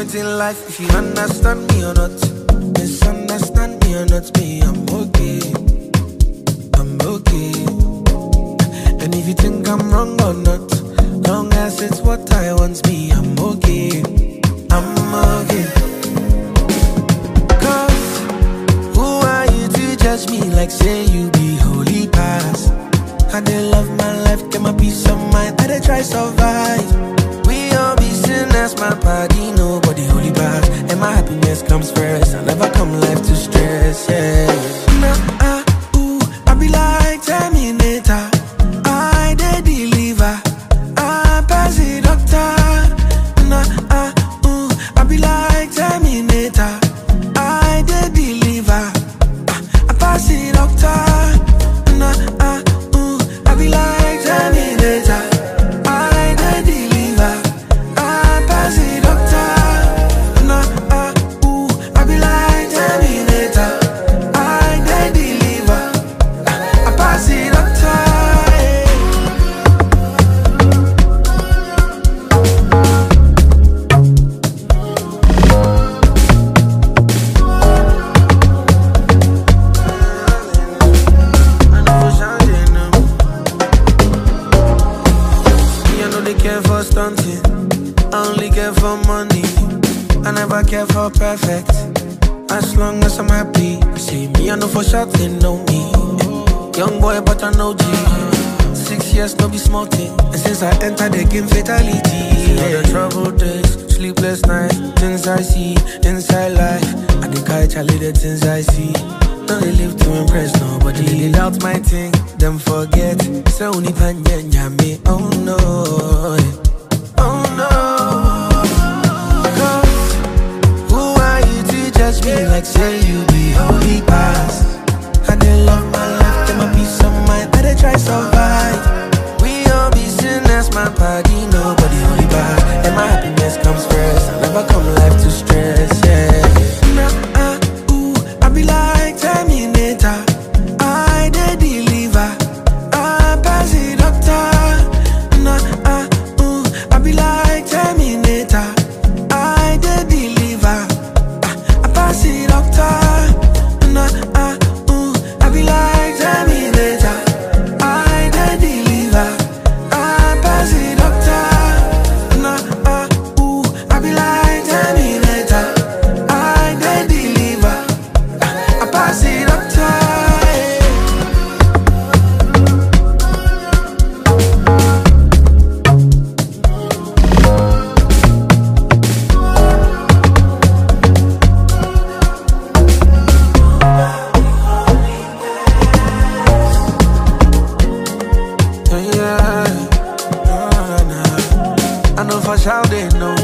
in life if you understand me or not. Misunderstand me or not, me, I'm okay. I'm okay. And if you think I'm wrong or not, long as it's what I want, me, I'm okay. I'm okay. Cause who are you to judge me like say you be holy past? I dey love my life, get my peace of mind, I dey try survive. Happiness comes first, I never come life to stress, yeah. Nah, ah, ooh, I be like Terminator. I deliver, I pass the doctor. Nah, ah, ooh, I be like Terminator. I deliver, ah, I pass the doctor. Care for stunting. I only care for money. I never care for perfect. As long as I'm happy. See me, I know for shouting, know me. Young boy, but I know G. Six years, no be small thing. And since I entered the game, fatality. All the troubled days, sleepless nights, things I see inside life. I think I chale the things I see. No, they live to impress nobody. They doubt my thing, them forget. So only panya me. Oh no, like say you be holy past? I dey love my life, get my peace of mind, dey try survive. We all be sinners, my body, nobody holy bad. And my happiness comes first, never come life to stress, yeah. For they know.